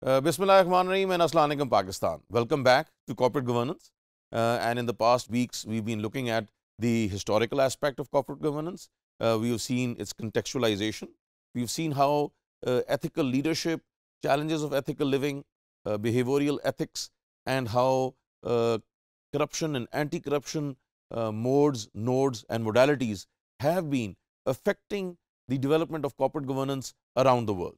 Uh, Bismillah Rahman Rahim and Assalamualaikum Pakistan. Welcome back to corporate governance. Uh, and in the past weeks, we've been looking at the historical aspect of corporate governance. Uh, we have seen its contextualization. We've seen how uh, ethical leadership, challenges of ethical living, uh, behavioral ethics, and how uh, corruption and anti-corruption modes, nodes, and modalities have been affecting the development of corporate governance around the world.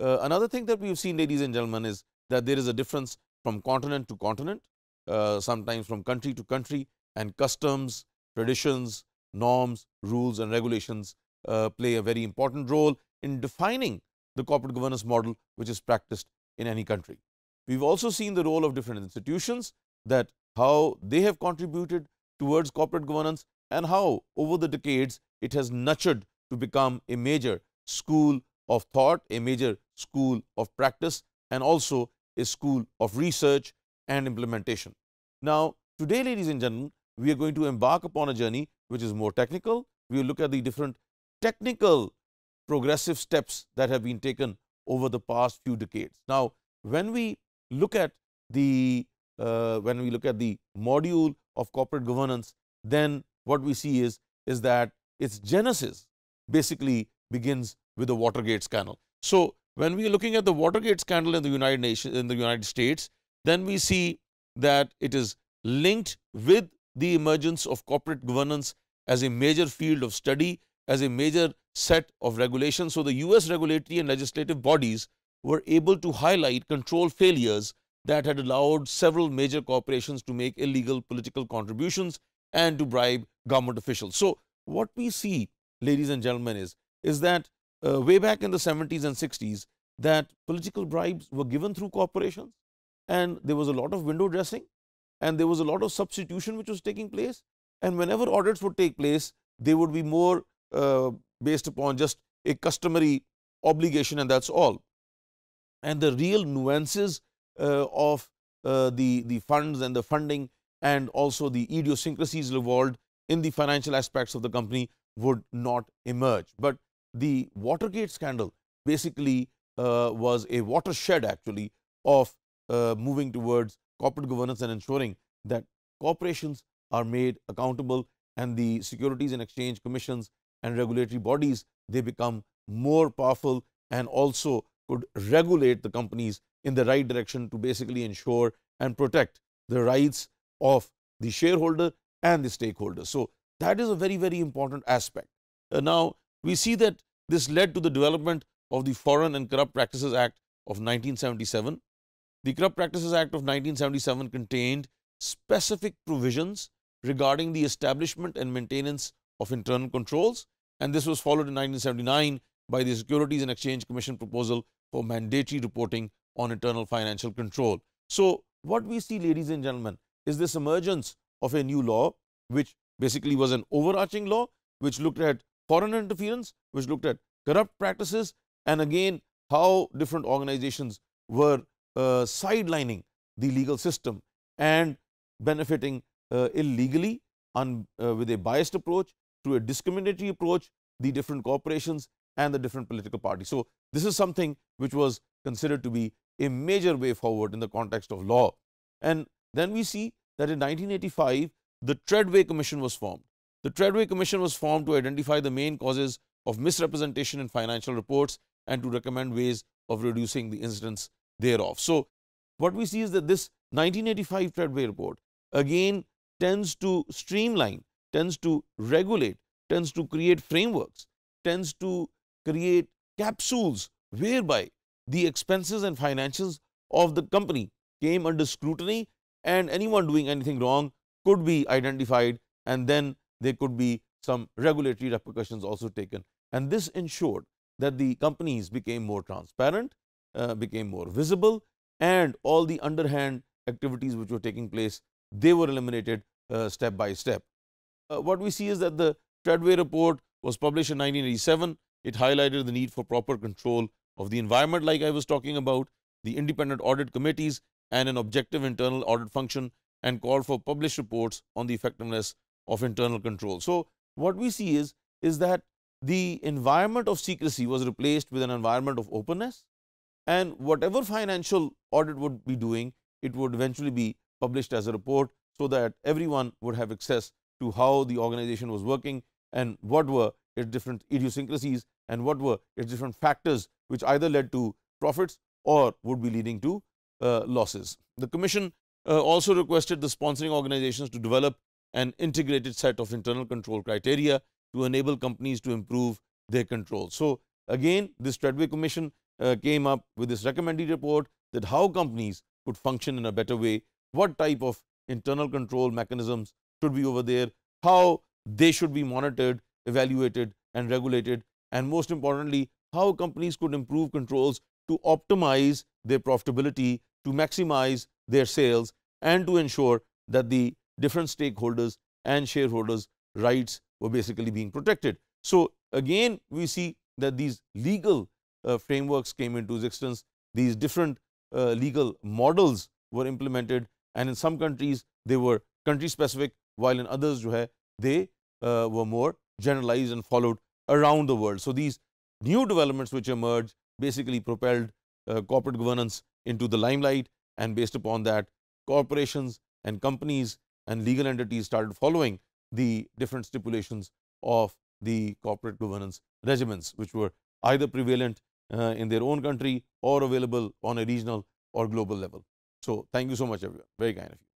Uh, another thing that we have seen ladies and gentlemen is that there is a difference from continent to continent, uh, sometimes from country to country and customs, traditions, norms, rules and regulations uh, play a very important role in defining the corporate governance model which is practiced in any country. We have also seen the role of different institutions that how they have contributed towards corporate governance and how over the decades it has nurtured to become a major school of thought, a major school of practice and also a school of research and implementation. Now, today ladies and gentlemen, we are going to embark upon a journey which is more technical. We will look at the different technical progressive steps that have been taken over the past few decades. Now, when we look at the uh, when we look at the module of corporate governance, then what we see is is that its genesis basically begins with the Watergate scandal. So, when we are looking at the Watergate scandal in the United Nations in the United States, then we see that it is linked with the emergence of corporate governance as a major field of study, as a major set of regulations. So, the US regulatory and legislative bodies were able to highlight control failures that had allowed several major corporations to make illegal political contributions and to bribe government officials. So, what we see ladies and gentlemen is, is that uh, way back in the 70s and 60s that political bribes were given through corporations and there was a lot of window dressing and there was a lot of substitution which was taking place and whenever audits would take place they would be more uh, based upon just a customary obligation and that is all. And the real nuances uh, of uh, the, the funds and the funding and also the idiosyncrasies involved in the financial aspects of the company would not emerge. But the Watergate scandal basically uh, was a watershed actually of uh, moving towards corporate governance and ensuring that corporations are made accountable and the Securities and Exchange Commissions and regulatory bodies they become more powerful and also could regulate the companies in the right direction to basically ensure and protect the rights of the shareholder and the stakeholders. So, that is a very, very important aspect. Uh, now, we see that this led to the development of the Foreign and Corrupt Practices Act of 1977. The Corrupt Practices Act of 1977 contained specific provisions regarding the establishment and maintenance of internal controls and this was followed in 1979 by the Securities and Exchange Commission proposal for mandatory reporting on internal financial control. So, what we see ladies and gentlemen is this emergence of a new law which basically was an overarching law which looked at foreign interference, which looked at corrupt practices and again how different organizations were uh, sidelining the legal system and benefiting uh, illegally on, uh, with a biased approach through a discriminatory approach the different corporations and the different political parties. So, this is something which was considered to be a major way forward in the context of law. And then we see that in 1985 the Treadway Commission was formed. The Treadway Commission was formed to identify the main causes of misrepresentation in financial reports and to recommend ways of reducing the incidence thereof. So, what we see is that this 1985 Treadway report again tends to streamline, tends to regulate, tends to create frameworks, tends to create capsules whereby the expenses and financials of the company came under scrutiny and anyone doing anything wrong could be identified and then there could be some regulatory repercussions also taken. And this ensured that the companies became more transparent, uh, became more visible and all the underhand activities which were taking place, they were eliminated uh, step by step. Uh, what we see is that the Treadway report was published in 1987. It highlighted the need for proper control of the environment like I was talking about, the independent audit committees and an objective internal audit function and called for published reports on the effectiveness of internal control. So, what we see is, is that the environment of secrecy was replaced with an environment of openness and whatever financial audit would be doing, it would eventually be published as a report so that everyone would have access to how the organization was working and what were its different idiosyncrasies and what were its different factors which either led to profits or would be leading to uh, losses. The commission uh, also requested the sponsoring organizations to develop an integrated set of internal control criteria to enable companies to improve their control. So, again this Treadway Commission uh, came up with this recommended report that how companies could function in a better way, what type of internal control mechanisms should be over there, how they should be monitored, evaluated and regulated and most importantly how companies could improve controls to optimize their profitability, to maximize their sales and to ensure that the different stakeholders and shareholders rights were basically being protected. So, again we see that these legal uh, frameworks came into existence, these different uh, legal models were implemented and in some countries they were country specific while in others hai, they uh, were more generalized and followed around the world. So, these new developments which emerged basically propelled uh, corporate governance into the limelight and based upon that corporations and companies and legal entities started following the different stipulations of the corporate governance regimens which were either prevalent uh, in their own country or available on a regional or global level. So, thank you so much everyone very kind of you.